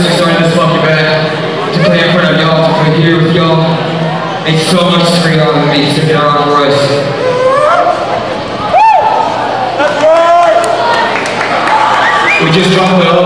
since we started this fucking band to play in front of y'all, to play here with y'all. It's so much for y'all to be sticking for us. We just dropped the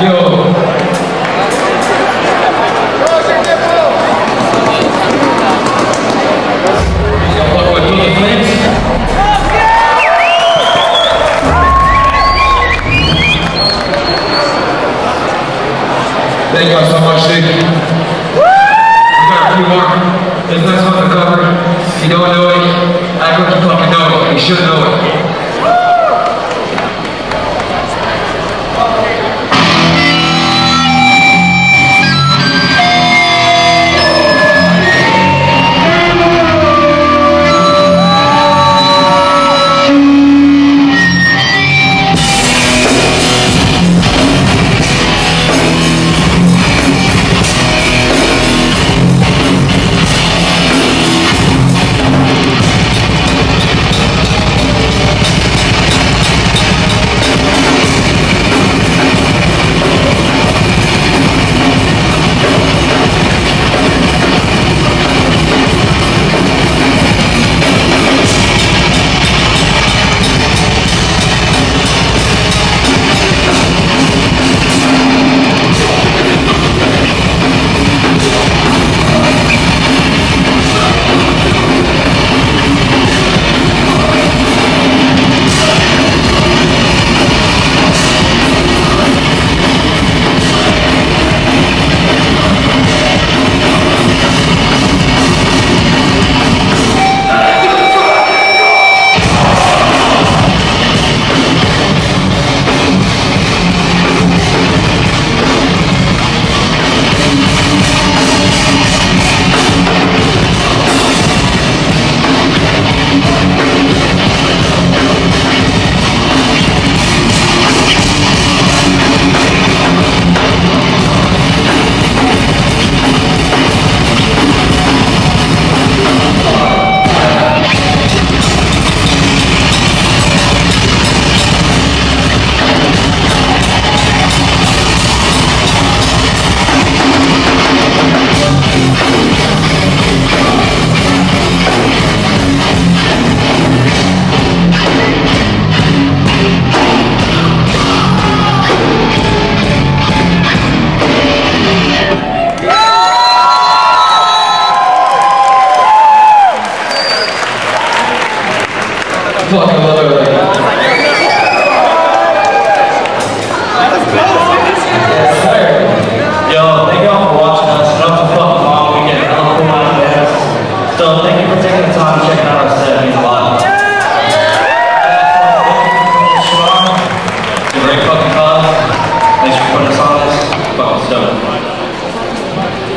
Yo. Thank you all so much, dude. We got a few more. This next one to cover. If you don't know it, I hope you fucking know it. You should know it.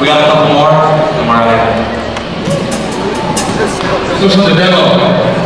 We got a couple more, and we're out of here. This is the demo.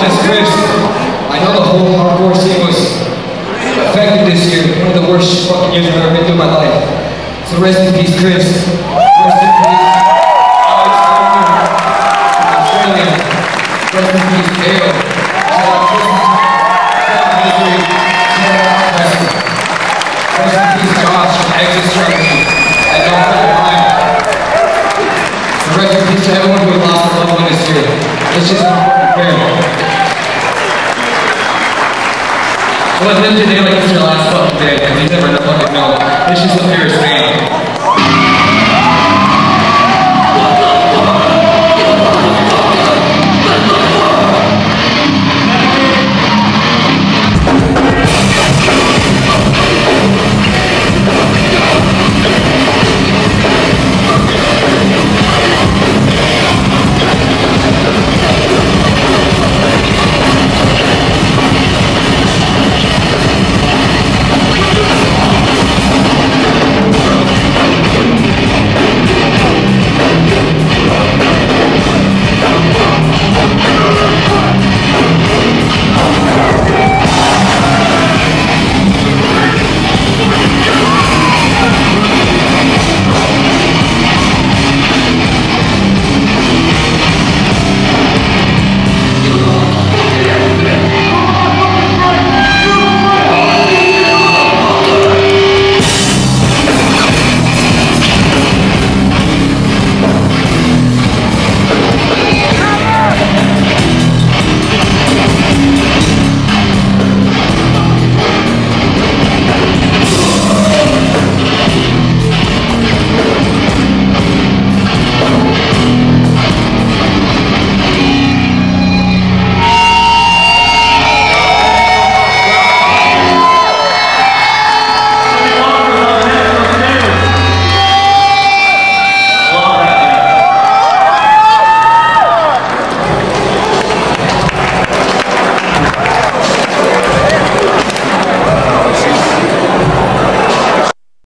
Just Chris. I know the whole hardcore scene was affected this year. One of the worst fucking years I've ever been through in my life. So rest in peace, Chris. Rest in peace, Australia. Rest in peace, Dale. Rest in peace, Josh from Exit Strategy. And don't fucking mind. Rest in peace to everyone who lost a loved one this year. It's just not. Well, live today like it's your last fucking day, because you never fucking know. It's just a saying.